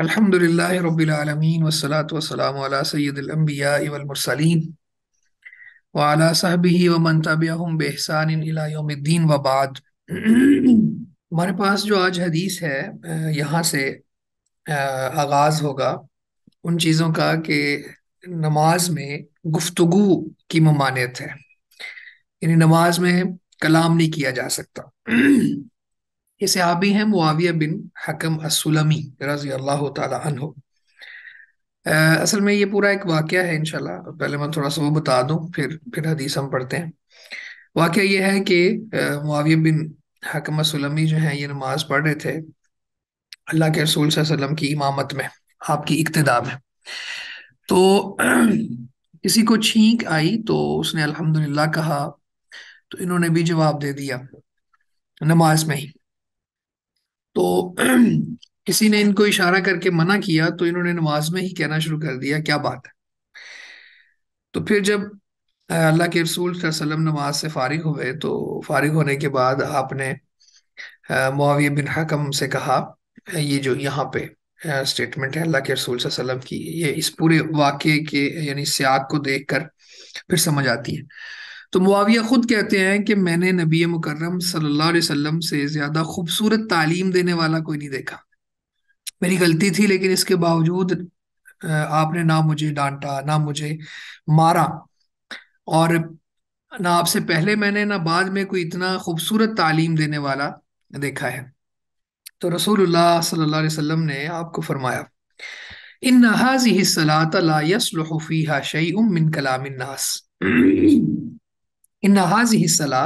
आलमीन वस्सलातु वस्सलामु अला सय्यिदिल अंबियाइ वल मुरसलीन व अला सहबिही व मन तबिअहुम बिइहसानिन इला यौमिद्दीन व बाद हमारे पास जो आज हदीस है यहाँ से आगाज़ होगा उन चीज़ों का कि नमाज़ में गुफ्तगू की ममानियत है। यानी नमाज़ में कलाम नहीं किया जा सकता। ये सहाबी हैं मुआविया बिन हकम अस्सुलमी रज़ी अल्लाह अन्हु। असल में ये पूरा एक वाकया है इनशाला पहले मैं थोड़ा सा वो बता दूँ, फिर फिर हदीस हम पढ़ते हैं। वाकया ये है कि मुआविया बिन हकम अस्सुलमी जो है, ये नमाज़ पढ़ रहे थे, अल्लाह के रसूल वसल्लम की इमामत में, आपकी इक्तदा में। तो किसी को छींक आई तो उसने अल्हम्दुलिल्लाह कहा तो इन्होंने भी जवाब दे दिया, नमाज़ में ही। तो किसी ने इनको इशारा करके मना किया तो इन्होंने नमाज़ में ही कहना शुरू कर दिया, क्या बात है। तो फिर जब अल्लाह के रसूल वसल्लम नमाज़ से फारिग हुए तो फारिग होने के बाद आपने मुआविया बिन हकम से कहा, ये जो यहाँ पे स्टेटमेंट है अल्लाह के रसूल वसल्लम की, ये इस पूरे वाक़े के, यानी सियाक को देखकर फिर समझ आती है। तो मुआविया खुद कहते हैं कि मैंने नबी मुकर्रम सल्लल्लाहु अलैहि वसल्लम से ज़्यादा खूबसूरत तालीम देने वाला कोई नहीं देखा। मेरी गलती थी, लेकिन इसके बावजूद आपने ना मुझे डांटा, ना मुझे मारा। और ना आपसे पहले मैंने, ना बाद में कोई इतना खूबसूरत तालीम देने वाला देखा है। तो रसूलुल्लाह सल्लल्लाहु अलैहि वसल्लम ने आपको फरमाया इन हाजिहि सलात ला यसलुहु फीहा शैउम मिन कलामिन नास। इन नहाज ही सला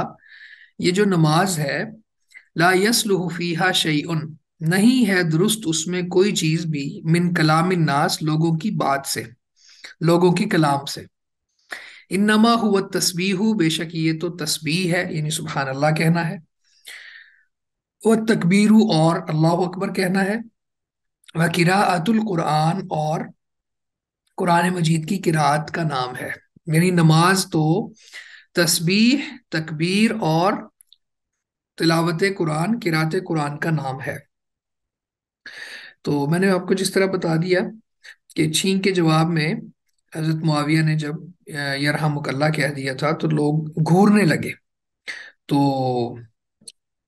ये जो नमाज़ है, ला यसलुहु फीहा शैउन नहीं है दुरुस्त उसमें कोई चीज़ भी मिन कलामिन नास लोगों की बात से, लोगों की कलाम से। इन्नमा हुआ तस्बीहु, बेशक ये तो तस्बीह है, यानी सुबहान अल्लाह कहना है। वह तकबीरु और अल्लाह अकबर कहना है। वह किराअतुल कुरान और कुरान मजीद की किरात का नाम है। यानी नमाज़ तो तस्बीह, तकबीर और तिलावत कुरान, किरात कुरान का नाम है। तो मैंने आपको जिस तरह बता दिया कि छींक के जवाब में हज़रत मुआविया ने जब यरहमुकल्ला कह दिया था तो लोग घूरने लगे। तो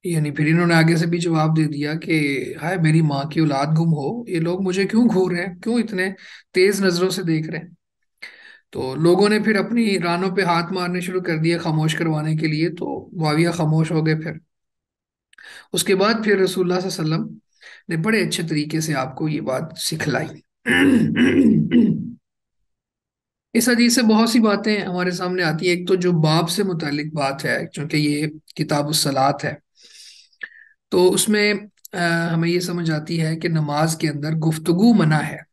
यानी फिर इन्होंने आगे से भी जवाब दे दिया कि, हाय मेरी माँ की औलाद गुम हो, ये लोग मुझे क्यों घूर रहे हैं? क्यों इतने तेज नज़रों से देख रहे हैं? तो लोगों ने फिर अपनी रानों पे हाथ मारने शुरू कर दिया खामोश करवाने के लिए। तो मुआविया खामोश हो गए फिर। उसके बाद फिर रसूलुल्लाह वसल्लम ने बड़े अच्छे तरीके से आपको ये बात सिखलाई। इस हदीस से बहुत सी बातें हमारे सामने आती है। एक तो जो बाप से मुतालिक बात है क्योंकि ये किताब सलात है। तो उसमें अ, हमें ये समझ आती है कि नमाज़ के अंदर गुफ्तगू मना है।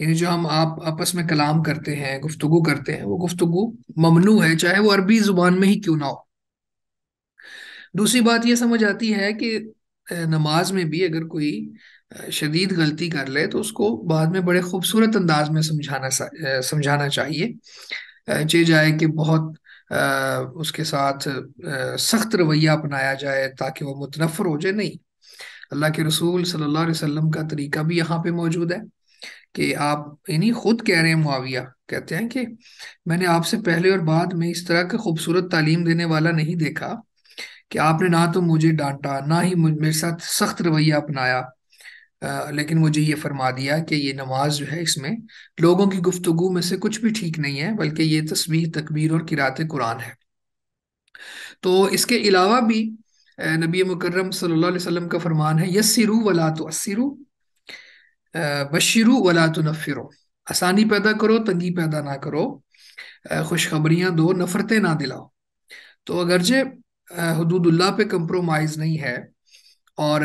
यानी जो हम आप आपस में कलाम करते हैं गुफ्तगू करते हैं वो गुफ्तगू ममनू है चाहे वो अरबी ज़ुबान में ही क्यों ना हो। दूसरी बात ये समझ आती है कि नमाज़ में भी अगर कोई शदीद गलती कर ले तो उसको बाद में बड़े खूबसूरत अंदाज में समझाना समझाना चाहिए। चे जाए कि बहुत अ, उसके साथ अ, सख्त रवैया अपनाया जाए ताकि वो मुतनफर हो जाए। नहीं अल्लाह के रसूल सल्लल्लाहु अलैहि वसल्लम का तरीका भी यहाँ पे मौजूद है। कि आप इन्हीं खुद कह रहे हैं मुआविया। कहते हैं कि मैंने आपसे पहले और बाद में इस तरह का खूबसूरत तालीम देने वाला नहीं देखा कि आपने ना तो मुझे डांटा ना ही मेरे साथ सख्त रवैया अपनाया अ, लेकिन मुझे ये फरमा दिया कि ये नमाज़ जो है इसमें लोगों की गुफ्तगू में से कुछ भी ठीक नहीं है बल्कि ये तस्वीर तकबीर और किरात कुरान है। तो इसके अलावा भी नबी मुकर्रम सल्लल्लाहु अलैहि वसल्लम का फरमान है यस्सिरू वला अ, बशिरू वला तुनफ्फिरू आसानी पैदा करो, तंगी पैदा ना करो खुशखबरियाँ दो, नफरतें ना दिलाओ। तो अगरचे हुदूदुल्लाह पे कंप्रोमाइज नहीं है, और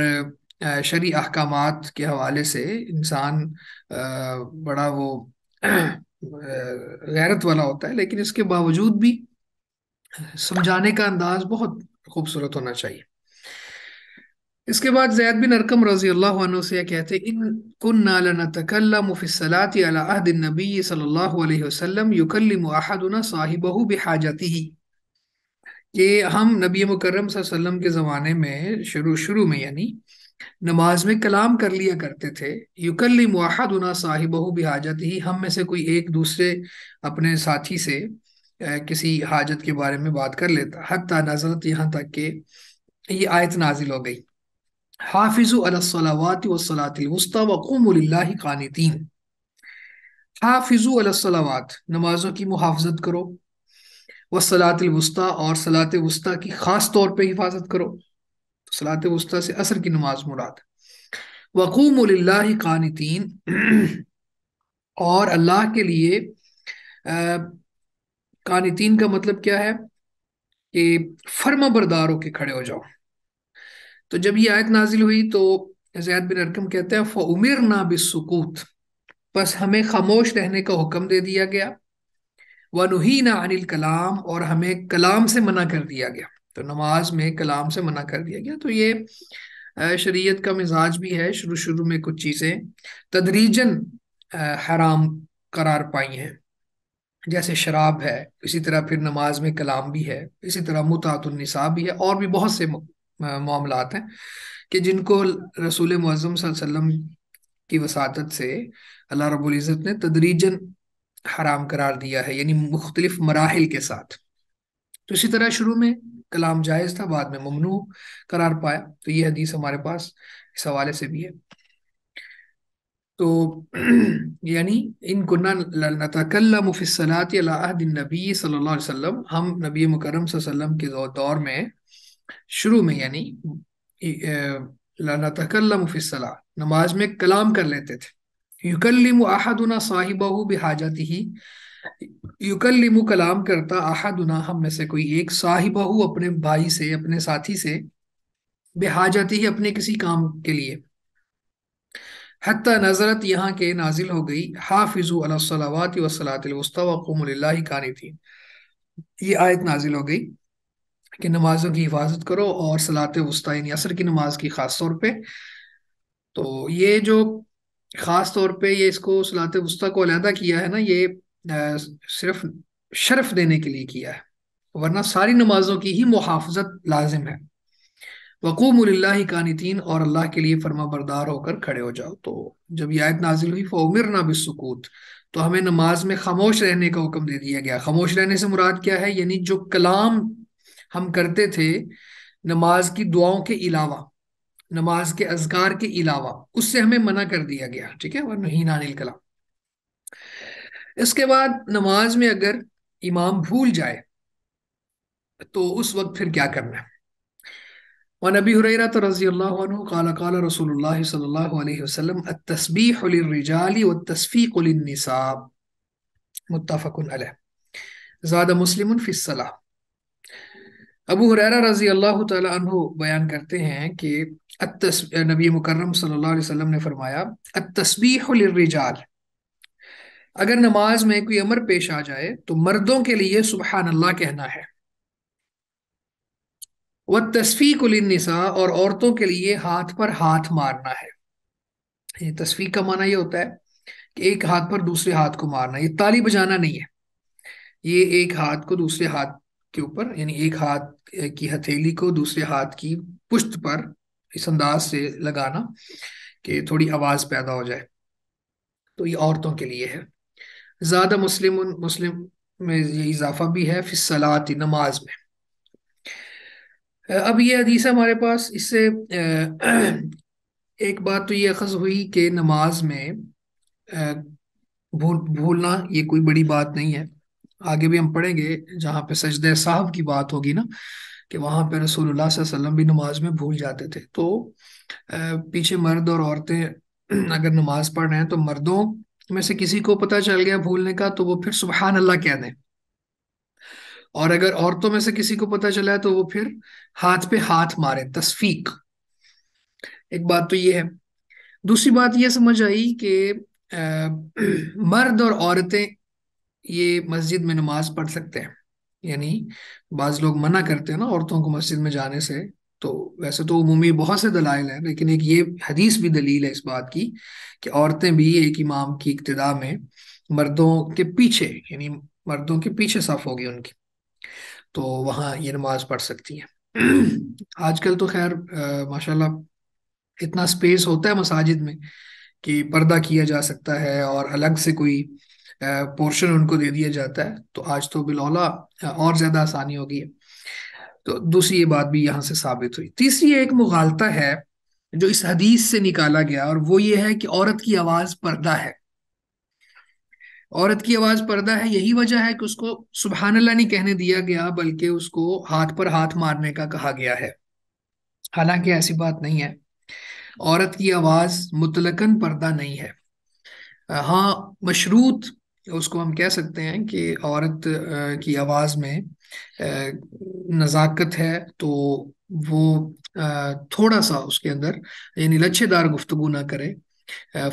शरी अहकाम के हवाले से इंसान बड़ा वो गैरत वाला होता है, लेकिन इसके बावजूद भी, समझाने का अंदाज बहुत खूबसूरत होना चाहिए। इसके बाद जैद बिन अरकम रज़ी अल्लाह से कहते इन कुन्ना लनतकल्लमु फ़ी सलाति अला अहद नबी सल्लल्लाहु अलैहि युकल्लिमु अहदुना कि हम नबी मुकर्रम वसल्लम के ज़माने में शुरू शुरू में यानी नमाज़ में कलाम कर लिया करते थे युकल्ली मुआहदुना साहिबहु ही हम में से कोई एक दूसरे अपने साथी से किसी हाजत के बारे में बात कर लेता, हत्ता नजरत यहाँ तक कि ये आयत नाजिल हो गई। हाफिजु अलसलावात वसलातिल वुस्ता वक़ूमु लिल्लाहि कानितीन। हाफिजु अलसलावात नमाजों की मुहाफजत करो। वसलातिल वुस्ता, और सलात वस्ता की खास तौर पर हिफाजत करो। सलात वस्ता से असर की नमाज़ मुराद। वक़ूम कानितीन, और अल्लाह के लिए कानितीन का मतलब क्या है? कि फर्मा बरदारों के खड़े हो जाओ। तो जब ये आयत नाजिल हुई तो जैद बिन अरकम कहते हैं फ़ुमिर ना बिसकूत बस हमें खामोश रहने का हुक्म दे दिया गया। व नुहीना अनिल कलाम और हमें कलाम से मना कर दिया गया। तो नमाज़ में कलाम से मना कर दिया गया। तो ये शरीयत का मिजाज भी है शुरू शुरू में कुछ चीज़ें तदरीजन हराम करार पाई हैं। जैसे शराब है, इसी तरह फिर नमाज़ में कलाम भी है, इसी तरह मुतातुलनिसा भी है, और भी बहुत से मामलात हैं कि जिनको रसूल मुज़म वसल्लम की वसादत से अल्लाह रब्बुल इज़्ज़त ने तदरीजन हराम करार दिया है, यानी मुख्तलिफ़ मराहल के साथ। तो इसी तरह शुरू में कलाम जायज़ था, बाद में ममनू करार पाया। तो ये हदीस हमारे पास इस हवाले से भी है। तो यानी इन कुन्ना नतकल्लम फिस्सलात नबी सल्लल्लाहु अलैहि वसल्लम, हम नबी मुकरम सल्लम के दौर में शुरू में, यानी फिस्सला नमाज़ में कलाम कर लेते थे। युकल्लिम अहदुना साहिबहु बिहाजतिही, युकल्लिमु कलाम करता अहदुना हम में से कोई एक साहिबहु अपने भाई से, अपने साथी से बेहाजती ही अपने किसी काम के लिए। हती नजरत यहाँ के नाजिल हो गई, हाफिजू अलसलावात वसलातुस्तवाक़ुमुल्लाहि थी ये आयत नाजिल हो गई। कि नमाजों की हिफाजत करो और सलात वस्ता यानी असर की नमाज़ की खास तौर पे। तो ये जो खास तौर पे ये इसको सलात वस्ता को अलहदा किया है ना, ये सिर्फ़ शर्फ देने के लिए किया है। वरना सारी नमाजों की ही मुहाफजत लाजिम है। वकूम कानितीन और अल्लाह के लिए फर्मा बरदार होकर खड़े हो जाओ। तो जब यह आयत नाजिल हुई फ़ोमिर ना बिसकूत तो हमें नमाज़ में खामोश रहने का हुक्म दे दिया गया। खामोश रहने से मुराद क्या है? यानी जो कलाम हम करते थे नमाज़ की दुआओं के अलावा, नमाज़ के अजगार के अलावा, उससे हमें मना कर दिया गया, ठीक है? वह नहीं नानिल कलाम इसके बाद नमाज़ में अगर इमाम भूल जाए तो उस वक्त फिर क्या करना है? वन अबी हुरैरा रज़ी अल्लाह काला काला अत-तस्बीह लिर्रिजाली वत-तस्फीक लिन-निसा मुत्तफकुन अलैह ज़ादा मुस्लिमुन फ़ी सलाह अबू हुरैरा रज़ी अल्लाह अन्हु बयान करते हैं कि नबी मुकर्रम वसल्लम ने फरमाया, अत-तस्बीह अगर नमाज़ में कोई अमर पेश आ जाए तो मर्दों के लिए सुबहान अल्लाह कहना है। वह तस्फीक और औरतों के लिए हाथ पर हाथ मारना है। ये तस्फीक का माना ये होता है कि एक हाथ पर दूसरे हाथ को मारना। ये ताली बजाना नहीं है। ये एक हाथ को दूसरे हाथ के ऊपर, यानी एक हाथ की हथेली को दूसरे हाथ की पुष्ट पर इस अंदाज से लगाना कि थोड़ी आवाज़ पैदा हो जाए। तो ये औरतों के लिए है। ज़्यादा मुस्लिम मुस्लिम में ये इजाफा भी है फिर सलाती, नमाज़ में। अब ये हदीस हमारे पास, इससे एक बात तो ये अखज हुई कि नमाज़ में भूल, भूलना ये कोई बड़ी बात नहीं है। आगे भी हम पढ़ेंगे, जहाँ पे सजद साहब की बात होगी ना, कि वहाँ पे रसूलुल्लाह वसल्लम भी नमाज़ में भूल जाते थे। तो पीछे मर्द और औरतें अगर नमाज़ पढ़ रहे हैं तो मर्दों में से किसी को पता चल गया भूलने का तो वो फिर सुबहान अल्लाह कह दें। और अगर औरतों में से किसी को पता चला है तो वो फिर हाथ पे हाथ मारे, तस्फीक। एक बात तो ये है। दूसरी बात ये समझ आई कि मर्द और औरतें ये मस्जिद में नमाज़ पढ़ सकते हैं। यानी बाज लोग मना करते हैं ना औरतों को मस्जिद में जाने से तो वैसे तो उमूमी बहुत से दलाइल हैं, लेकिन एक ये हदीस भी दलील है इस बात की कि औरतें भी एक इमाम की इक्तदा में मर्दों के पीछे, यानी मर्दों के पीछे साफ़ होगी उनकी तो वहाँ ये नमाज़ पढ़ सकती हैं। आजकल तो खैर माशाल्लाह इतना स्पेस होता है मसाजिद में कि पर्दा किया जा सकता है और अलग से कोई पोर्शन उनको दे दिया जाता है। तो आज तो बिलौला और ज़्यादा आसानी होगी। तो दूसरी ये बात भी यहाँ से साबित हुई। तीसरी एक मुगालता है, जो इस हदीस से निकाला गया, और वो ये है कि औरत की आवाज़ पर्दा है। औरत की आवाज़ पर्दा है, यही वजह है कि उसको सुबहान अल्लाह नहीं कहने दिया गया, बल्कि उसको हाथ पर हाथ मारने का कहा गया है। हालाँकि ऐसी बात नहीं है। औरत की आवाज़ मुतलकन पर्दा नहीं है। हाँ मशरूत उसको हम कह सकते हैं कि औरत की आवाज़ में नज़ाकत है तो वो थोड़ा सा उसके अंदर यानी लच्छेदार गुफ्तगु ना करे।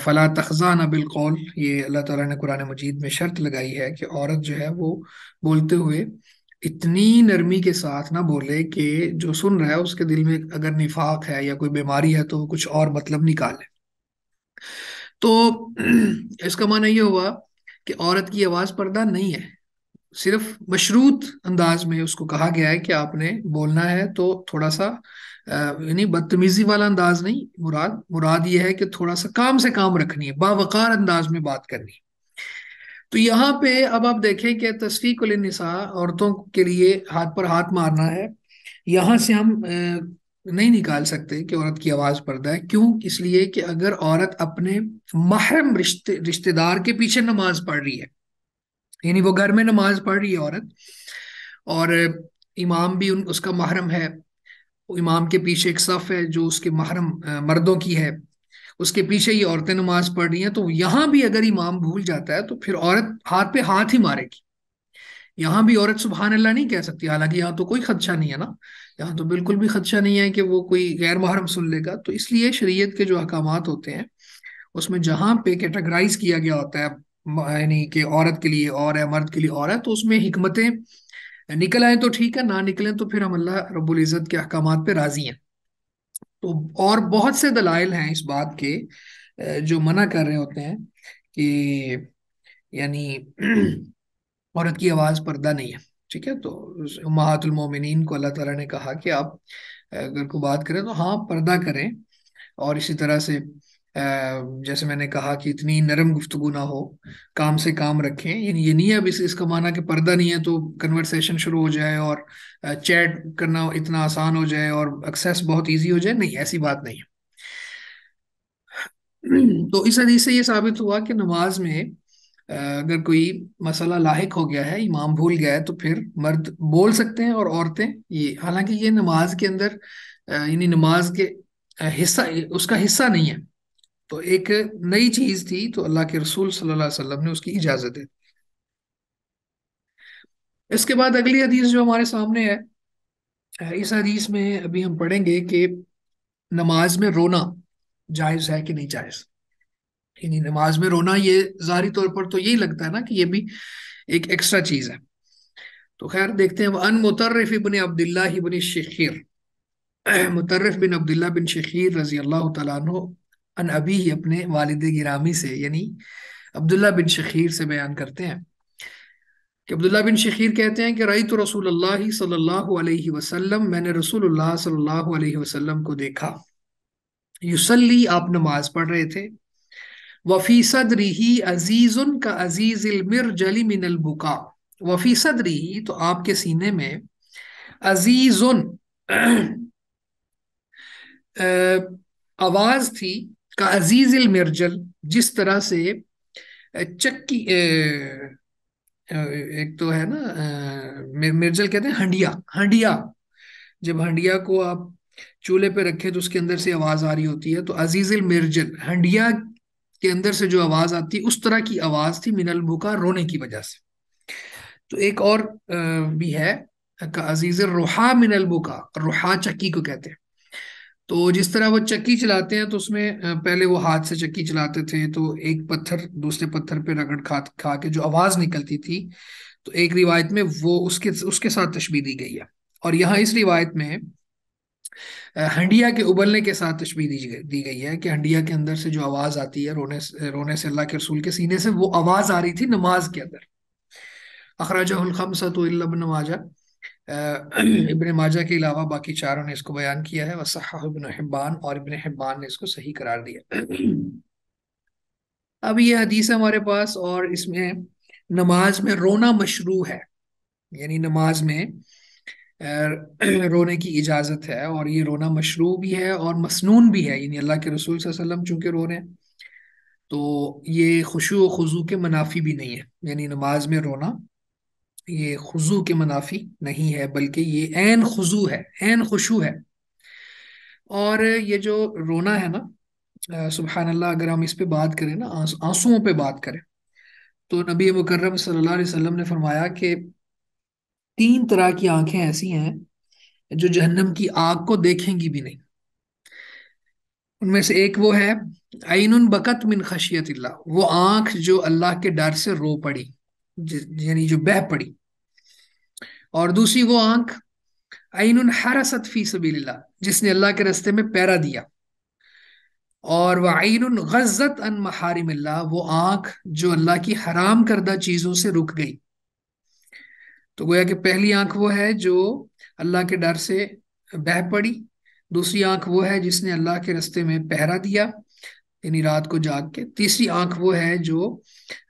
फला तखजाना बिलकौल ये अल्लाह ताला ने कुरान मजीद में शर्त लगाई है कि औरत जो है वो बोलते हुए इतनी नरमी के साथ ना बोले कि जो सुन रहा है उसके दिल में अगर निफाक है या कोई बीमारी है तो कुछ और मतलब निकाले तो इसका माना यह हुआ कि औरत की आवाज़ पर्दा नहीं है। सिर्फ़ मशरूत अंदाज में उसको कहा गया है कि आपने बोलना है तो थोड़ा सा यानी बदतमीजी वाला अंदाज नहीं, मुराद मुराद ये है कि थोड़ा सा काम से काम रखनी है, बावकार अंदाज में बात करनी तो यहाँ पे अब आप देखें कि तस्वीक निसा औरतों के लिए हाथ पर हाथ मारना है। यहाँ से हम नहीं निकाल सकते कि औरत की आवाज़ पर्दा है। क्यों? इसलिए कि अगर औरत अपने महरम रिश्ते, रिश्तेदार के पीछे नमाज़ पढ़ रही है, यानी वो घर में नमाज़ पढ़ रही है औरत, और इमाम भी उन, उसका महरम है इमाम के पीछे एक सफ है जो उसके महरम मर्दों की है, उसके पीछे ही औरतें नमाज़ पढ़ रही हैं तो यहाँ भी अगर इमाम भूल जाता है तो फिर औरत हाथ पे हाथ ही मारेगी। यहाँ भी औरत सुबहान अल्लाह नहीं कह सकती, हालाँकि यहाँ तो कोई खदशा नहीं है ना। यहाँ तो बिल्कुल भी खदशा नहीं है कि वो कोई गैर महरम सुन लेगा। तो इसलिए शरीयत के जो अहकाम होते हैं, उसमें जहाँ पे कैटेगराइज किया गया होता है यानी कि औरत के लिए और है, मर्द के लिए और है तो उसमें हिकमतें निकल आए तो ठीक है, ना निकलें तो फिर हम अल्लाह रब्बुल इज़्ज़त के अहकाम पे राज़ी हैं। तो और बहुत से दलाइल हैं इस बात के जो मना कर रहे होते हैं कि, यानी औरत की आवाज़ पर्दा नहीं है ठीक है? तो महातुलमोमिन को अल्लाह ताला ने कहा कि आप अगर को बात करें तो हाँ पर्दा करें। और इसी तरह से जैसे मैंने कहा कि इतनी नरम गुफ्तगु ना हो काम से काम रखें। ये नहीं है अब इस, इसका माना कि पर्दा नहीं है तो कन्वर्सेशन शुरू हो जाए और चैट करना इतना आसान हो जाए और एक्सेस बहुत इजी हो जाए। नहीं ऐसी बात नहीं है। तो इस हदीस से ये साबित हुआ कि नमाज़ में अगर कोई मसला लाक हो गया है, इमाम भूल गया है तो फिर मर्द बोल सकते हैं और औरतें ये, हालाँकि ये नमाज़ के अंदर यानी नमाज़ के हिस्सा, उसका हिस्सा नहीं है। तो एक नई चीज़ थी तो अल्लाह के रसूल सल्लल्लाहु अलैहि वसल्लम ने उसकी इजाज़त दी। इसके बाद अगली हदीस जो हमारे सामने है इस हदीस में अभी हम पढ़ेंगे कि नमाज़ में रोना जायज़ है कि नहीं जायज़। यानी नमाज़ में रोना ये जारी तौर पर तो यही लगता है ना कि ये भी एक एक्स्ट्रा चीज़ है। तो खैर, देखते हैं अन मुतरफ इबन अब्दुल्ला इबन शखीर। मुतरफ बिन अब्दुल्ला बिन शखीर रज़ी अल्लाह तु अन अभी ही अपने वालिद गिरामी से, यानी अब्दुल्ला बिन शखीर से बयान करते हैं। कि अब्दुल्ला बिन शखीर कहते हैं कि रई तो रसूल सल्लल्लाहु अलैहि वसल्लम, मैंने रसूलुल्लाह सल्लल्लाहु अलैहि वसल्लम को देखा। युसल्ली आप नमाज़ पढ़ रहे थे वफी सदरी अजीजुन का अज़ीज़ मिनल बुका वफी सदरी तो आपके सीने में अजीजुन आवाज़ थी का अज़ीज़ मिर्जल जिस तरह से चक्की एक तो है ना मिर्जल कहते हैं, हंडिया हंडिया। जब हंडिया को आप चूल्हे पे रखे तो उसके अंदर से आवाज़ आ रही होती है तो अज़ीज़ मिर्जल, हंडिया के अंदर से जो आवाज़ आती, उस तरह की आवाज़ थी मिनल बुका रोने की वजह से। तो एक और भी है अज़ीज़ रोहा मिनल बुका रोहा चक्की को कहते हैं। तो जिस तरह वो चक्की चलाते हैं तो उसमें पहले वो हाथ से चक्की चलाते थे तो एक पत्थर, दूसरे पत्थर पे रगड़ खा खा के जो आवाज़ निकलती थी तो एक रिवायत में वो उसके उसके साथ तशबी दी गई है। और यहाँ इस रिवायत में हंडिया के उबलने के साथ तशबी दी, दी गई है कि हंडिया के अंदर से जो आवाज़ आती है रोने से रोने से अल्लाह के रसूल के सीने से वो आवाज़ आ रही थी नमाज़ के अंदर। अखराजा खमसा इल्ला माजा। इब्न माजा के अलावा बाकी चारों ने इसको बयान किया है। वसह इब्न हिब्बान और इब्न हिब्बान ने इसको सही करार दिया। अब ये हदीस है हमारे पास और इसमें नमाज़ में रोना मशरू है। यानी नमाज़ में रोने की इजाज़त है और ये रोना मशरू भी है और मसनून भी है, यानी अल्लाह के रसूल वसल्लम चूँकि रो रहे हैं तो ये खुशु खुजू के मुनाफी भी नहीं है, यानी नमाज़ में रोना ये खुजू के मुनाफी नहीं है, बल्कि ये एन खुजू है एन खुशू है। और ये जो रोना है ना सुबहान अल्लाह अगर हम इस पे बात करें ना आंसुओं पे बात करें तो नबी मुकर्रम सल्लल्लाहु अलैहि वसल्लम ने फरमाया कि तीन तरह की आँखें ऐसी हैं जो जहन्नम की आग को देखेंगी भी नहीं। उनमें से एक वो है आइन बकत मिन खशियत वो आँख जो अल्लाह के डर से रो पड़ी यानी जो बह पड़ी। और दूसरी वो आँख आइन हरसत फ़ी सबील्ला जिसने अल्लाह के रस्ते में पैरा दिया। और वह आइन गज्जत अन महारिमिल्ला वो आँख जो अल्लाह की हराम करदा चीज़ों से रुक गई। तो गोया कि पहली आँख वो है जो अल्लाह के डर से बह पड़ी। दूसरी आँख वो है जिसने अल्लाह के रस्ते में पहरा दिया, यानी रात को जाग के। तीसरी आँख वो है जो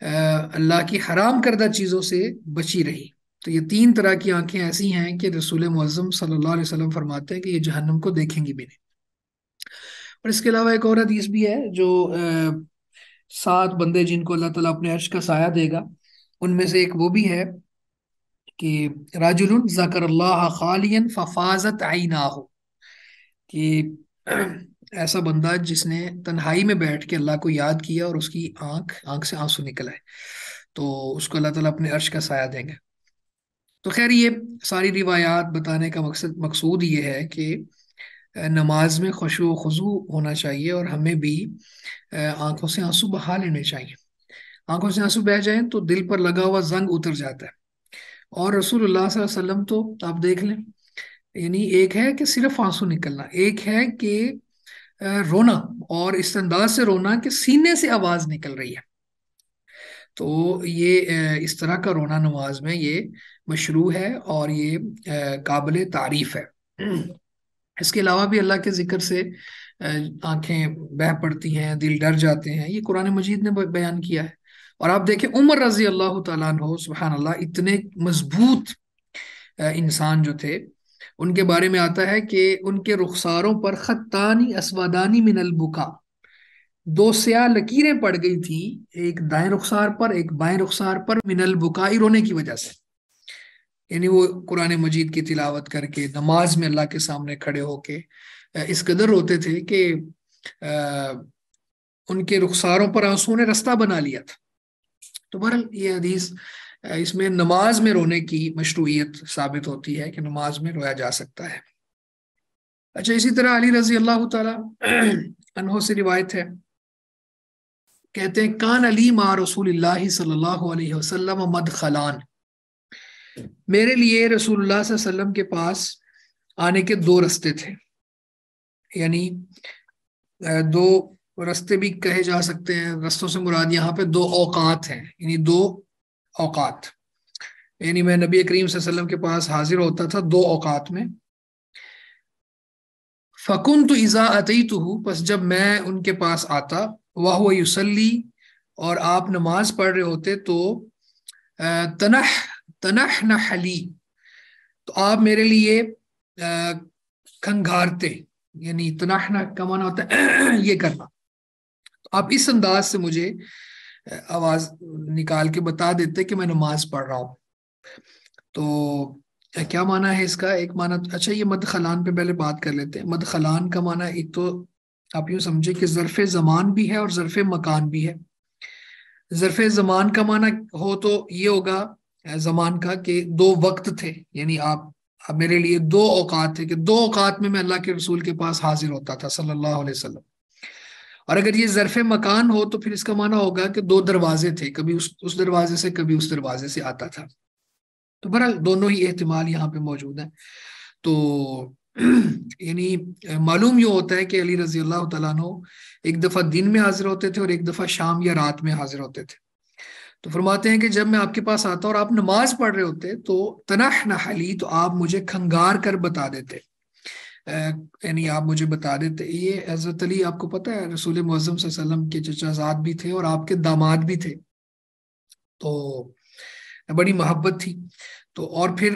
अल्लाह की हराम करदा चीज़ों से बची रही। तो ये तीन तरह की आँखें ऐसी हैं कि रसूल मुज़म सल्लल्लाहु फरमाते हैं कि ये जहन्नम को देखेंगी भी नहीं। और इसके अलावा एक और हदीस भी है जो सात बंदे जिनको अल्लाह ताला अपने अर्श का साया देगा, उनमें से एक वो भी है कि राजुल जकर खालियन फफाजत आईना हो कि ऐसा बंदा जिसने तन्हाई में बैठ के अल्लाह को याद किया और उसकी आँख आँख से आँसू निकल आए तो उसको अल्लाह ताला अपने अर्श का साया देंगे। तो खैर, ये सारी रिवायात बताने का मकसद, मकसूद ये है कि नमाज़ में खुशु, खजू होना चाहिए और हमें भी आँखों से आँसू बहा लेने चाहिए। आँखों से आँसू बह जाए तो दिल पर लगा हुआ जंग उतर जाता है। और अलैहि वसल्लम तो आप देख लें, यानी एक है कि सिर्फ़ आँसू निकलना, एक है कि रोना और इस अंदाज से रोना कि सीने से आवाज़ निकल रही है। तो ये इस तरह का रोना नमाज़ में ये मशरू है और ये काबिल तारीफ़ है। इसके अलावा भी अल्लाह के ज़िक्र से आँखें बह पड़ती हैं, दिल डर जाते हैं, ये कुरान मजीद ने बयान किया है। और आप देखें उमर रज़ी अल्लाह तु सुबहान अल्लाह इतने मज़बूत इंसान जो थे, उनके बारे में आता है कि उनके रुखसारों पर खत्तानी असवादानी मिनल बुका। दो स्या लकीरें पड़ गई थी, एक दाएँ रुखसार पर, एक बाएँ रुखसार पर, मिनल रोने की वजह से। यानी वो कुरान मजीद की तिलावत करके, नमाज़ में अल्लाह के सामने खड़े होके इस कदर रोते थे कि उनके रुखसारों पर आँसू ने रास्ता बना लिया था। तो बहरल ये हदीस इसमें नमाज़ में रोने की मशरूत साबित होती है कि नमाज़ में रोया जा सकता है। अच्छा इसी तरह अली रज़ी अल्लाह तहो से रिवायत है। कहते हैं, कान अली मा रसूल वसल्लम मद खलान मेरे लिए वसल्लम के पास आने के दो रस्ते थे। यानी दो रस्ते भी कहे जा सकते हैं, रस्तों से मुराद, यहाँ पे दो औकात हैं, यानी दो औकात। यानी मैं नबी करीम वसल्लम के पास हाजिर होता था दो औकात में। फ़कुन तो इज़ा अती तो बस जब मैं उनके पास आता वाह युसली और आप नमाज़ पढ़ रहे होते तो तनह तनह नहली तो आप मेरे लिए खंगारते, यानी तनह न का माना होता है, ये करना। आप इस अंदाज से मुझे आवाज़ निकाल के बता देते कि मैं नमाज़ पढ़ रहा हूँ। तो क्या माना है इसका? एक माना अच्छा ये मद खलान पे पहले बात कर लेते हैं। मद खलान का माना एक तो आप यूँ समझे कि ज़रफ़ ज़मान भी है और ज़रफ़ मकान भी है। ज़रफ़ ज़मान का माना हो तो ये होगा ज़मान का कि दो वक्त थे। यानी आप अब मेरे लिए दो औकात थे कि दो औकात में मैं अल्लाह के रसूल के पास हाजिर होता था, सल्लल्लाहु अलैहि वसल्लम। और अगर ये जरफ मकान हो तो फिर इसका माना होगा कि दो दरवाजे थे, कभी उस उस दरवाजे से, कभी उस दरवाजे से आता था। तो बहरहाल, दोनों ही एहतमाल यहाँ पे मौजूद हैं। तो यानी मालूम ये होता है कि अली रज़ी अल्लाह तु एक दफ़ा दिन में हाजिर होते थे और एक दफ़ा शाम या रात में हाजिर होते थे। तो फरमाते हैं कि जब मैं आपके पास आता और आप नमाज़ पढ़ रहे होते तो तनह नहली तो आप मुझे खंगार कर बता देते। यानी आप मुझे बता देते ये हज़रत अली आपको पता है रसूल मुज़म के चचाजाद भी थे और आपके दामाद भी थे। तो बड़ी मोहब्बत थी। तो और फिर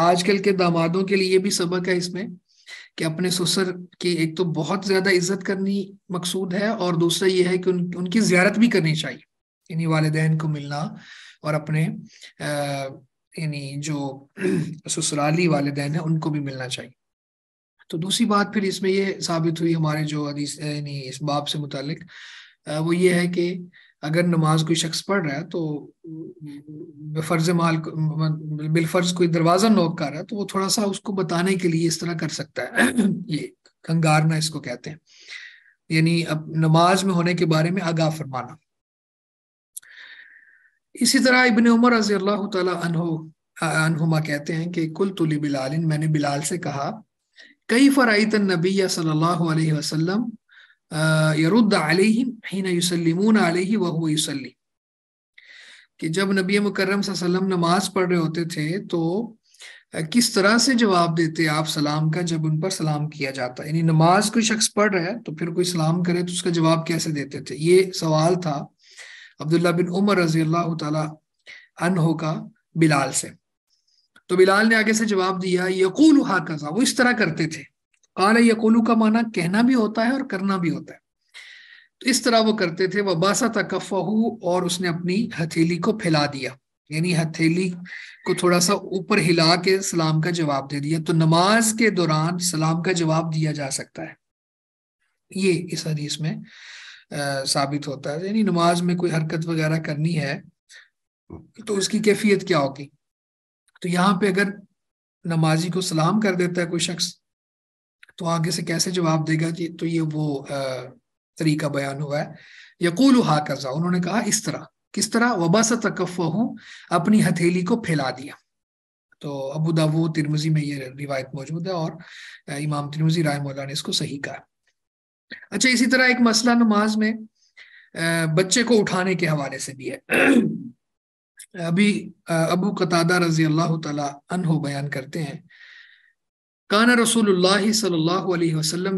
आजकल के दामादों के लिए भी सबक है इसमें कि अपने ससुर की एक तो बहुत ज़्यादा इज़्ज़त करनी मकसूद है और दूसरा ये है कि उन, उनकी जियारत भी करनी चाहिए यानी वालदेन को मिलना और अपने अः यानी जो ससुराली वालदेन है उनको भी मिलना चाहिए। तो दूसरी बात फिर इसमें ये साबित हुई हमारे जो हदीस यानी इस बाब से मुतालिक वो ये है कि अगर नमाज़ कोई शख्स पढ़ रहा है तो फ़र्ज़ माल बिलफर्ज कोई दरवाज़ा नोक कर रहा है तो वो थोड़ा सा उसको बताने के लिए इस तरह कर सकता है। ये कंगारना इसको कहते हैं। यानी अब नमाज़ में होने के बारे में आगाह फरमाना। इसी तरह इबन उमर रज़ी अल्लाह तहुमा कहते हैं कि कुल तुली बिलालिन, मैंने बिलाल से कहा कई फ़राइत नबी सल्लल्लाहु अलैहि कि जब नबी मुकर्रम वसल्लम नमाज़ पढ़ रहे होते थे तो किस तरह से जवाब देते आप सलाम का जब उन पर सलाम किया जाता यानी नमाज़ कोई शख्स पढ़ रहा है तो फिर कोई सलाम करे तो उसका जवाब कैसे देते थे? ये सवाल था अब्दुल्ला बिन उमर रज़ी अल्लाह तहो का बिलाल से। तो बिलाल ने आगे से जवाब दिया यकूल हा कजा वो इस तरह करते थे। काल यकूलू का माना कहना भी होता है और करना भी होता है। तो इस तरह वो करते थे, वह बासा तकफ़हू और उसने अपनी हथेली को फैला दिया। यानी हथेली को थोड़ा सा ऊपर हिला के सलाम का जवाब दे दिया। तो नमाज़ के दौरान सलाम का जवाब दिया जा सकता है। ये इस हदीस में साबित होता है। यानी नमाज़ में कोई हरकत वगैरह करनी है तो उसकी कैफियत क्या होगी? तो यहाँ पे अगर नमाजी को सलाम कर देता है कोई शख्स तो आगे से कैसे जवाब देगा कि तो ये वो तरीका बयान हुआ है। यकूल हा कजा उन्होंने कहा, इस तरह, किस तरह? वबास तकफ़ हूँ अपनी हथेली को फैला दिया। तो अबू दावू तिरमजी में ये रिवायत मौजूद है और इमाम तिरमजी राय मौला ने इसको सही कहा। अच्छा इसी तरह एक मसला नमाज़ में बच्चे को उठाने के हवाले से भी है। अभी अबू कतादा रज़ी अल्लाह तहो बयान करते हैं। कान रसूलुल्लाह सल्लल्लाहु अलैहि वसल्लम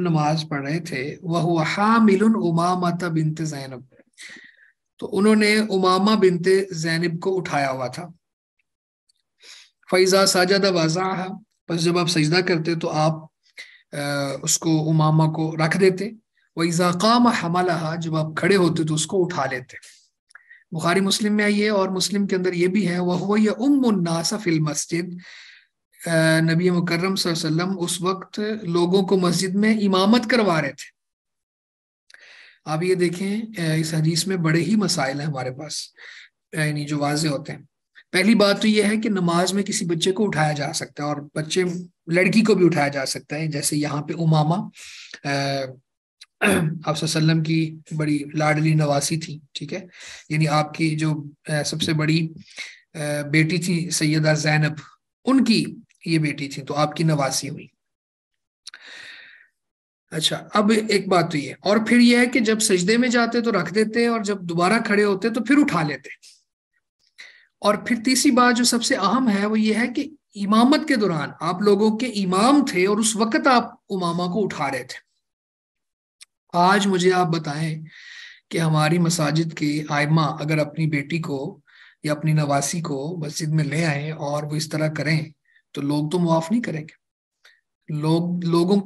नमाज़ पढ़ रहे थे वह हामिलुन उमामा बिनते जैनब। तो उन्होंने उमामा बिनते जैनब को उठाया हुआ था। फैजा साजद वाजा बस जब आप सजदा करते तो आप आ, उसको उमामा को रख देते। वैजा काम हमला जब आप खड़े होते तो उसको उठा लेते। बुखारी मुस्लिम में आई है और मुस्लिम के अंदर ये भी है, वह हुआ यह उम्मनासा फिल मस्जिद. नबी मुकर्रम वसल्लम उस वक्त लोगों को मस्जिद में इमामत करवा रहे थे। आप ये देखें इस हदीस में बड़े ही मसाइल हैं हमारे पास यानी जो वाजे होते हैं। पहली बात तो यह है कि नमाज़ में किसी बच्चे को उठाया जा सकता है और बच्चे, लड़की को भी उठाया जा सकता है, जैसे यहाँ पे उमामा आप वसल्लम की बड़ी लाडली नवासी थी, ठीक है? यानी आपकी जो सबसे बड़ी बेटी थी सैयदा जैनब, उनकी ये बेटी थी तो आपकी नवासी हुई। अच्छा अब एक बात तो ये, और फिर यह है कि जब सजदे में जाते तो रख देते और जब दोबारा खड़े होते तो फिर उठा लेते और फिर तीसरी बात जो सबसे अहम है, वो ये है कि इमामत के दौरान आप लोगों के इमाम थे और उस वक्त आप उमामा को उठा रहे थे। आज मुझे आप बताएँ कि हमारी मसाजिद के आयमा अगर अपनी बेटी को या अपनी नवासी को मस्जिद में ले आए और वो इस तरह करें तो लोग तो मुआफ नहीं करेंगे। लोग, लोगों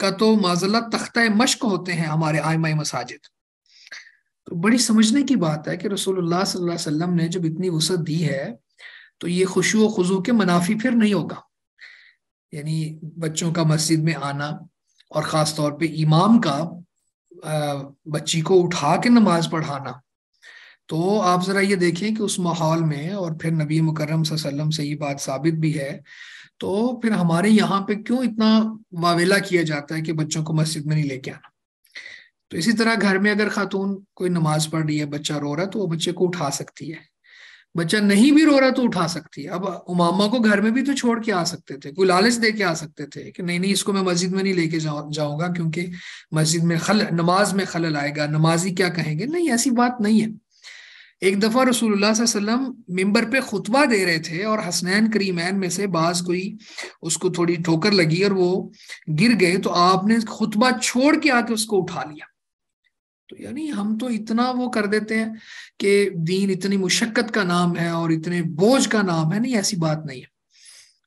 का तो माजल्ला तख्ता मश्क होते हैं हमारे आयमा मसाजिद। तो बड़ी समझने की बात है कि अलैहि वसल्लम ने जब इतनी वसत दी है तो ये खुशु खुजू के मुनाफी फिर नहीं होगा। यानी बच्चों का मस्जिद में आना और ख़ास तौर पे इमाम का बच्ची को उठा के नमाज़ पढ़ाना। तो आप जरा ये देखें कि उस माहौल में और फिर नबी मुकर्रम वसल्लम से ये बात साबित भी है तो फिर हमारे यहाँ पे क्यों इतना वावेला किया जाता है कि बच्चों को मस्जिद में नहीं लेके आना? तो इसी तरह घर में अगर खातून कोई नमाज़ पढ़ रही है, बच्चा रो रहा है तो वो बच्चे को उठा सकती है। बच्चा नहीं भी रो रहा तो उठा सकती अब उमामा को घर में भी तो छोड़ के आ सकते थे, कोई लालच दे के आ सकते थे कि नहीं नहीं, इसको मैं मस्जिद में नहीं लेके जाऊ, जाऊँगा क्योंकि मस्जिद में खल, नमाज़ में खलल आएगा, नमाजी क्या कहेंगे? नहीं, ऐसी बात नहीं है। एक दफ़ा रसूलुल्लाह सल्लम मिंबर पे खुतबा दे रहे थे और हसनैन करीमैन में से बाज कोई, उसको थोड़ी ठोकर लगी और वो गिर गए तो आपने खुतबा छोड़ के आके उसको उठा लिया। तो यानी हम तो इतना वो कर देते हैं कि दीन इतनी मुशक्कत का नाम है और इतने बोझ का नाम है, नहीं, ऐसी बात नहीं है।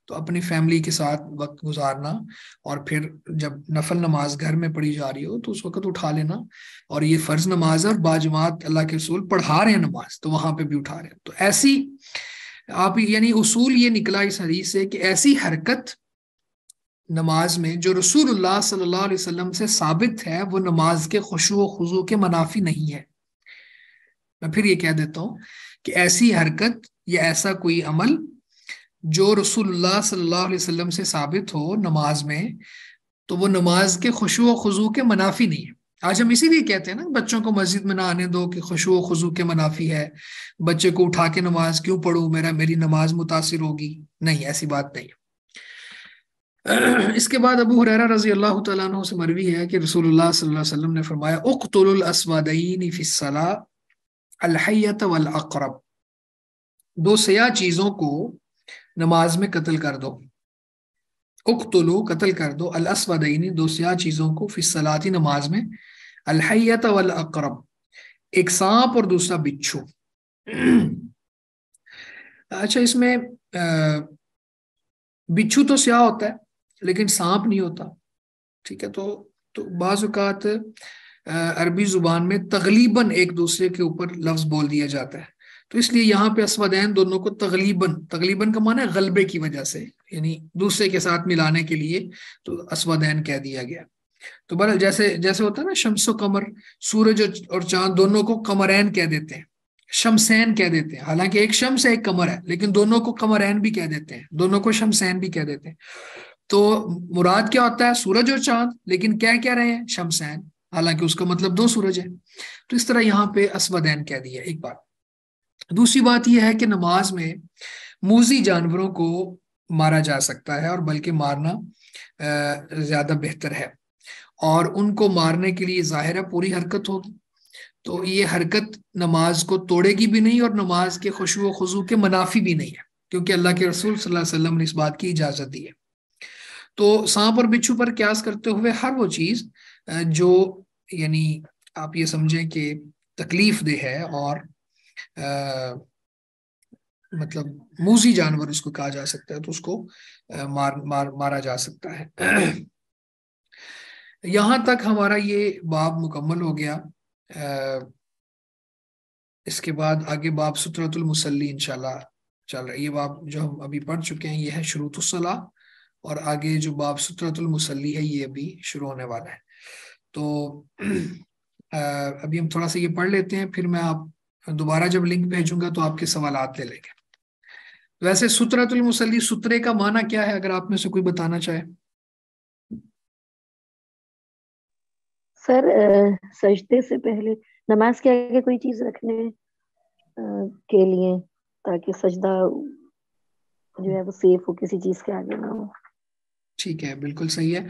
तो अपनी फैमिली के साथ वक्त गुजारना और फिर जब नफल नमाज़ घर में पढ़ी जा रही हो तो उस वक्त उठा लेना और ये फ़र्ज़ नमाज़ है और बाजमात अल्लाह के रसूल पढ़ा रहे हैं नमाज़ तो वहाँ पे भी उठा रहे हैं। तो ऐसी आप, यानी उसूल ये निकला इस हदीस से कि ऐसी हरकत नमाज़ में, जो अलैहि वसल्लम से साबित है, वो नमाज़ के खुशु खुजू के मुनाफी नहीं है। मैं फिर ये कह देता हूँ कि ऐसी हरकत या ऐसा कोई अमल जो अलैहि वसल्लम से साबित हो नमाज़ में तो वो नमाज़ के खुशु खुजू के मुनाफी नहीं है। आज हम इसीलिए कहते हैं ना, बच्चों को मस्जिद में ना आने दो कि खुशु खुजू के मनाफी है। बच्चे को उठा के नमाज़ क्यों पढ़ू? मेरा, मेरी नमाज़ मुतासर होगी। नहीं, ऐसी बात नहीं इसके बाद अबू हुरैरा रज़ी अल्लाह तु से मरवी है कि रसूलुल्लाह सल्लल्लाहु अलैहि वसल्लम ने फरमाया उक्तुल अस्वदैन फ़ी सला अलहैयत वल अकरब। दो सया चीज़ों को नमाज़ में कत्ल कर दो। उक्तुलु, कत्ल कर दो। अल दो सया चीज़ों को फ़ी सलाती नमाज़ में। अलहैयत वल अकरब। एक सांप और दूसरा बिच्छू। अच्छा इसमें बिच्छू तो स्याह होता है। लेकिन सांप नहीं होता, ठीक है? तो तो बाज़ात अरबी ज़ुबान में तकलीबन एक दूसरे के ऊपर लफ्ज बोल दिया जाता है। तो इसलिए यहाँ पे असवदैन दोनों को तकलीबन तकलीबन का माना है गलबे की वजह से, यानी दूसरे के साथ मिलाने के लिए तो असवदैन कह दिया गया। तो बहरहाल जैसे जैसे होता है ना, शमसो कमर, सूरज और चाँद दोनों को कमरैन कह देते हैं, शमसैन कह देते हैं। हालाँकि एक शम्स है, एक कमर है, लेकिन दोनों को कमरैन भी कह देते हैं, दोनों को शमसैन भी कह देते हैं। तो मुराद क्या होता है? सूरज और चाँद, लेकिन क्या कह रहे हैं? शमसैन। हालाँकि उसका मतलब दो सूरज है। तो इस तरह यहाँ पे असवदैन कह दिया एक बात दूसरी बात यह है कि नमाज़ में मूजी जानवरों को मारा जा सकता है और बल्कि मारना ज़्यादा बेहतर है। और उनको मारने के लिए ज़ाहिर है पूरी हरकत होगी। तो ये हरकत नमाज़ को तोड़ेगी भी नहीं और नमाज़ के खुशबू खुजू के मुनाफी भी नहीं है। क्योंकि अल्लाह के रसूल सल्लल्लाहु अलैहि वसल्लम ने इस बात की इजाज़त दी है। तो सांप और बिच्छू पर क्यास करते हुए हर वो चीज़ जो यानी आप ये समझें कि तकलीफ़ दे है और आ, मतलब मूजी जानवर उसको कहा जा सकता है तो उसको मार मार मारा जा सकता है। यहाँ तक हमारा ये बाब मुकम्मल हो गया। आ, इसके बाद आगे बाब सुतरतुल मुसल्ली इंशाल्लाह चल रहा है। ये बाब जो हम अभी पढ़ चुके हैं ये है शुरूतुसला और आगे जो बाब सुतरतुल मुसल्ली है, ये अभी शुरू होने वाला है। तो अभी हम थोड़ा सा ये पढ़ लेते हैं, फिर मैं आप दोबारा जब लिंक भेजूँगा तो आपके सवाल ले लेंगे। वैसे सुतरतुल मुसल्ली, सुतरे का माना क्या है, अगर आप में से कोई बताना चाहे? सर सजदे से पहले नमाज़ के आगे कोई चीज़ रखने के लिए, ताकि सजदा जो है वो सेफ़ हो, किसी चीज़ के आगे ना हो। ठीक है, बिल्कुल सही है।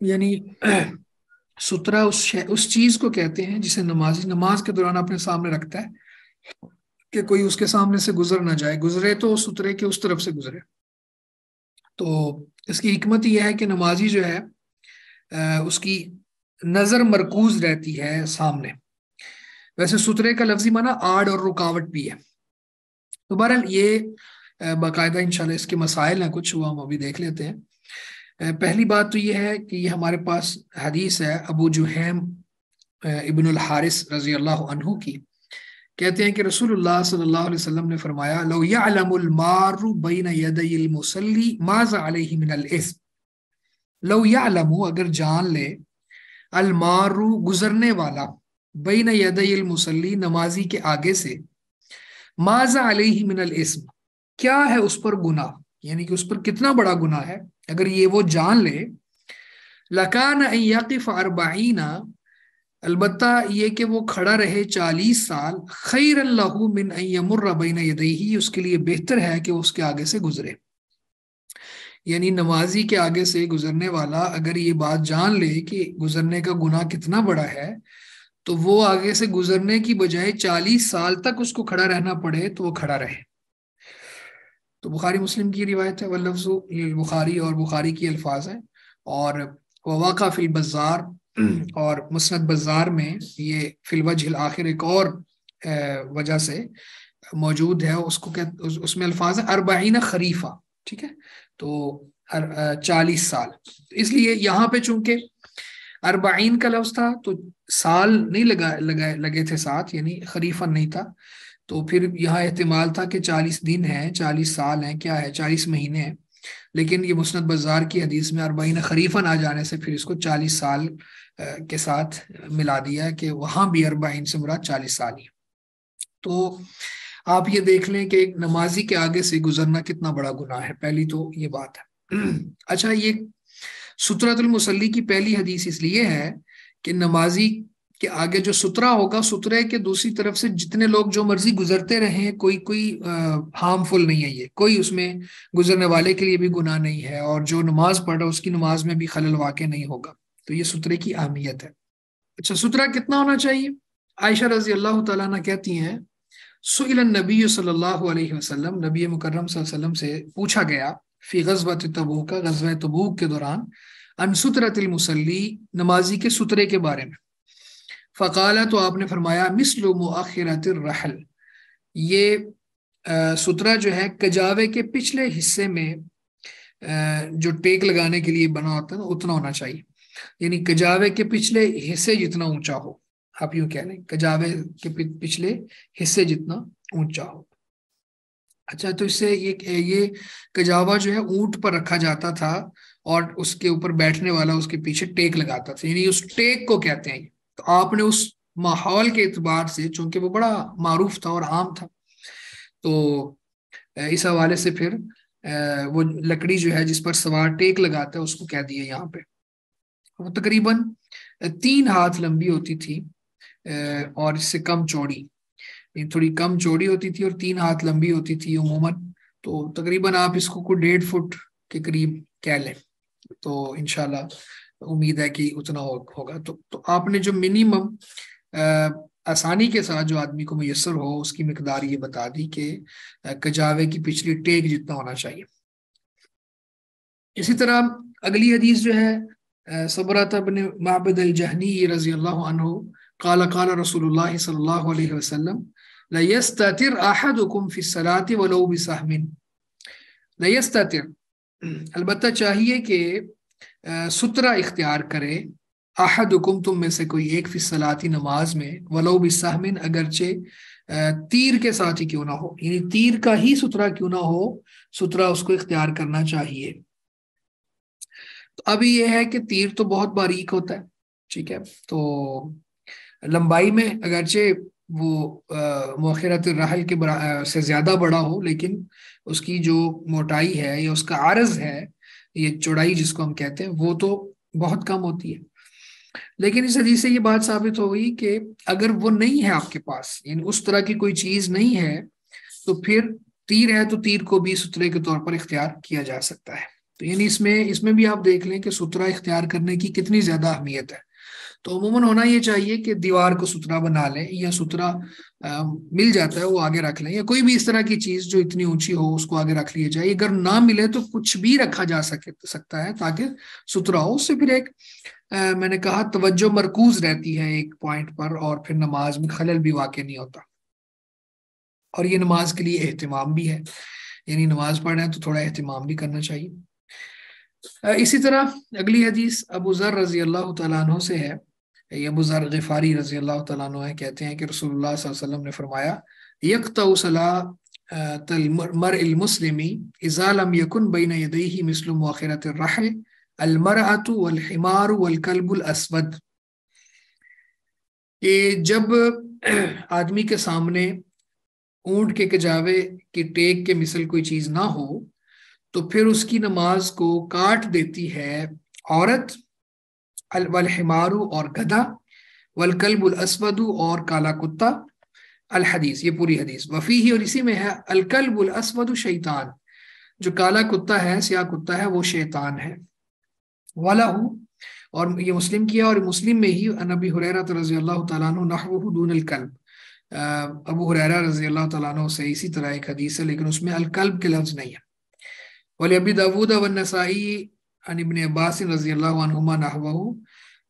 यानी, सुतरा उस उस चीज़ को कहते हैं जिसे नमाजी, नमाज़ के दौरान अपने सामने रखता है कि कोई उसके सामने से गुजर ना जाए। गुजरे तो सुतरे के उस तरफ़ से गुजरे। तो इसकी हमत यह है कि नमाजी जो है उसकी नज़र मरकूज रहती है सामने। वैसे सुतरे का लफ्जी माना आड़ और रुकावट भी है। तो बहरहाल ये बाकायदा इंशाल्लाह इसके मसाइल हैं, कुछ वो हम अभी देख लेते हैं। पहली बात तो ये है कि ये हमारे पास हदीस है अबू जुहैम इबन हारिस रज़ी अल्लाह अनहु की। कहते हैं कि रसूलुल्लाह सल्लल्लाहु अलैहि वसल्लम ने फरमाया, लो मारु बैन मुसल्ली माज़ा अलैहि मिनल इस्म लो अगर जान ले, अल मारू गुजरने वाला, बैन यदैल मुसल्ली नमाजी के आगे से, माज़ा अलैहि मिनल इस्म क्या है उस पर गुना यानी कि उस पर कितना बड़ा गुना है? अगर ये वो जान ले, लकान यकिफ अरबाइना अलबत्ता ये कि वो खड़ा रहे चालीस साल खैर मिन यमुर्र यदही, उसके लिए बेहतर है कि उसके आगे से गुजरे। यानी नमाजी के आगे से गुजरने वाला अगर ये बात जान ले कि गुजरने का गुना कितना बड़ा है तो वो आगे से गुजरने की बजाय चालीस साल तक उसको खड़ा रहना पड़े तो वो खड़ा रहे। तो बुखारी मुस्लिम की रिवायत है वल्लफ्जु ये बुखारी और बुखारी की अल्फाज है। और वाक़ा फिल बज़ार और मुसनद बाज़ार में ये फिलवजल आखिर एक और वजह से मौजूद है। उसको क्या उस, उसमें अल्फाज है अरबाइन खरीफा ठीक है? तो चालीस साल। इसलिए यहाँ पे चूँकि अरबाइन का लफ्ज था तो साल नहीं लगा लगा लगे थे साथ यानी खरीफा नहीं था। तो फिर यहाँ एहतमाल था कि चालीस दिन है, चालीस साल है, क्या है, चालीस महीने हैं। लेकिन ये मुस्ंद बाज़ार की हदीस में अरबाइन खरीफन आ जाने से फिर इसको चालीस साल के साथ मिला दिया कि वहाँ भी अरबाइन से मुराद चालीस साल ही। तो आप ये देख लें कि नमाजी के आगे से गुजरना कितना बड़ा गुनाह है, पहली तो ये बात है। अच्छा ये सुतरतुल मुसल्ली की पहली हदीस इसलिए है कि नमाजी के आगे जो सुतरा होगा सुतरे के दूसरी तरफ़ से जितने लोग जो मर्ज़ी गुजरते रहे कोई कोई हार्मफुल नहीं है ये। कोई उसमें गुजरने वाले के लिए भी गुनाह नहीं है और जो नमाज़ पढ़ रहा है, उसकी नमाज़ में भी खलल वाक़ नहीं होगा। तो ये सुतरे की अहमियत है। अच्छा सुतरा कितना होना चाहिए? आयशा रज़ी अल्लाह तला कहती हैं सुल नबी वसल्लम नबी वसल्लम से पूछा गया, फ़ी गजबत तबूक गजब तबूक के दौरान अनसुतरतिल मुसल्ली, नमाजी के सुतरे के बारे में। फ़काला तो आपने फरमाया मिसल मुआखिरत रहल। ये सुतरा जो है कजावे के पिछले हिस्से में आ, जो टेक लगाने के लिए बना होता है ना उतना होना चाहिए। यानी कजावे के पिछले हिस्से जितना ऊँचा हो। आप यूँ कह लें कजावे के पिछले हिस्से जितना ऊँचा हो। अच्छा तो इससे ये ये कजावा जो है ऊँट पर रखा जाता था और उसके ऊपर बैठने वाला उसके पीछे टेक लगाता था। यानी उस टेक को कहते हैं। तो आपने उस माहौल के एतबार से, चूँकि वो बड़ा मारूफ था और आम था तो इस हवाले से फिर वो लकड़ी जो है जिस पर सवार टेक लगाता है, उसको कह दिया यहाँ पे। वो तकरीबन तीन हाथ लंबी होती थी और इससे कम चौड़ी। थोड़ी कम चौड़ी होती थी और तीन हाथ लंबी होती थी उमूमन। तो तकरीबन आप इसको कोई डेढ़ फुट के करीब कह लें तो इनशाला उम्मीद है कि उतना हो, होगा। तो तो आपने जो मिनिमम आसानी के साथ जो आदमी को मैसर हो उसकी मकदार ये बता दी कि कजावे की पिछली टेक जितना होना चाहिए। इसी तरह अगली हदीस जो है सबरत बिन माबद अल जहनी रज़ी अल्लाह काला काला अलैहि वसल्लम लयस्ततिर अहदुकुम फ़ी अलबत्ता चाहिए कि सुतरा इख्तियार करे। अहदुकुम, तुम में से कोई एक फ़ी सलाती नमाज़ में वलो बिसहमिन अगरचे तीर के साथ ही क्यों ना हो? यानी तीर का ही सुतरा क्यों ना हो? सुतरा उसको इख्तियार करना चाहिए। तो अभी यह है कि तीर तो बहुत बारीक होता है, ठीक है? तो लंबाई में अगरचे वो मौखरत रहल के से ज़्यादा बड़ा हो, लेकिन उसकी जो मोटाई है या उसका आरज है ये चौड़ाई जिसको हम कहते हैं, वो तो बहुत कम होती है। लेकिन इस हदीस से ये बात साबित हो गई कि अगर वो नहीं है आपके पास, यानी उस तरह की कोई चीज़ नहीं है तो फिर तीर है तो तीर को भी सुतरे के तौर पर इख्तियार किया जा सकता है। तो यानी इसमें इसमें भी आप देख लें कि सुतरा इख्तियार करने की कितनी ज़्यादा अहमियत है। तो अमूमन होना ये चाहिए कि दीवार को सुतरा बना लें या सुथरा मिल जाता है वो आगे रख लें या कोई भी इस तरह की चीज़ जो इतनी ऊँची हो उसको आगे रख लिया जाए। अगर ना मिले तो कुछ भी रखा जा सके सकता है ताकि सुतरा हो। उससे फिर एक आ, मैंने कहा तवज्जो मरकूज रहती है एक पॉइंट पर और फिर नमाज़ में खलल भी वाक़ नहीं होता। और ये नमाज़ के लिए एहतमाम भी है। यानी नमाज़ पढ़ रहे हैं तो थोड़ा एहतमाम भी करना चाहिए। इसी तरह अगली हदीस अबू जर रज़ी अल्लाह तु से है। ये गफ़ारी रज़ी अल्लाह तु कहते हैं कि वसल्लम ने फरमाया यकतला मर मुस्लिमी इज़ालम यकुन रहल कि जब आदमी के सामने ऊँट के कजावे की टेक के मिसल कोई चीज़ ना हो तो फिर उसकी नमाज़ को काट देती है औरत वल हिमारू और गधा, वल कल्बुल असवदु और काला कुत्ता, अल हदीस, ये पूरी हदीस। वफी ही और इसी में है, अल कल्बुल असवदु शैतान। जो काला कुत्ता है, सिया कुत्ता है, वो शैतान है। वाला हूँ और ये मुस्लिम किया और मुस्लिम में ही नबी हुरैरा रज़ी अल्लाह तहून कल्ब। अबू हुरैरा रज़ी अल्लाह तु से इसी तरह एक हदीस है, लेकिन उसमें अलकल्ब के लफ्ज नहीं है। वली अबी दाऊद व नसाई अन अब्बास रज़ी अल्लाह नहवहू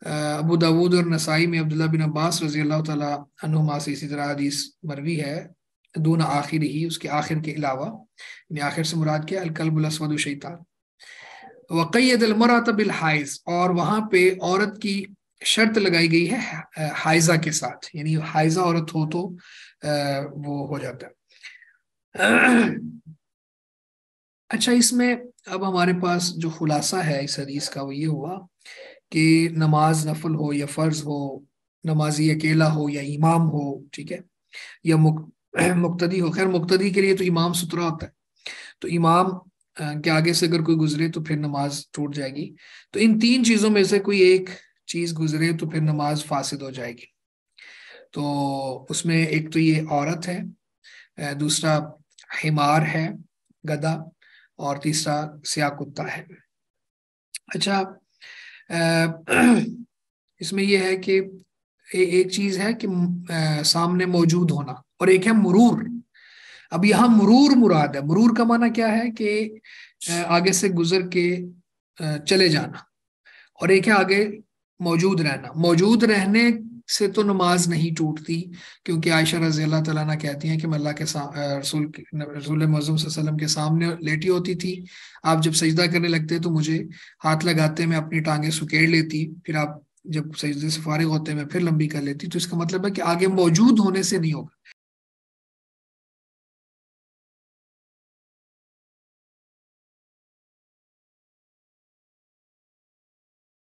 अबू दाऊद और नसाई में अब्दुल्ला बिन अब्बास रज़ी अल्लाह तमा से इसी तरह हदीस मरवी है दून आखिर ही उसके आखिर के अलावा आखिर से मुराद क्या अलकल्बुलसवद शैतान वक़ैद अलमरात हाइज और वहाँ पे औरत की शर्त लगाई गई है हाइजा के साथ यानी हाइजा औरत हो तो वो हो जाता है अच्छा इसमें अब हमारे पास जो खुलासा है इस हदीस का वो ये हुआ कि नमाज़ नफल हो या फ़र्ज़ हो नमाजी अकेला हो या इमाम हो ठीक है या मुक, मुक्तदी हो। खैर मुक्तदी के लिए तो इमाम सुथरा होता है। तो इमाम के आगे से अगर कोई गुजरे तो फिर नमाज़ टूट जाएगी। तो इन तीन चीज़ों में से कोई एक चीज़ गुजरे तो फिर नमाज़ फासिद हो जाएगी। तो उसमें एक तो ये औरत है दूसरा हिमार है गदा और तीसरा सिया कुत्ता है। अच्छा इसमें यह है कि एक चीज़ है कि सामने मौजूद होना और एक है मुरूर। अब यहाँ मुरूर मुराद है। मुरूर का माना क्या है कि आगे से गुजर के चले जाना और एक है आगे मौजूद रहना। मौजूद रहने से तो नमाज़ नहीं टूटती, क्योंकि आयशा रज़ी अल्लाह तला कहती हैं कि मैं अल्लाह के रसूल रसूल के सामने लेटी होती थी। आप जब सजदा करने लगते तो मुझे हाथ लगाते मैं अपनी टांगे सुकेड़ लेती, फिर आप जब सजदे से फारिग होते मैं फिर लंबी कर लेती। तो इसका मतलब है कि आगे मौजूद होने से नहीं होगा।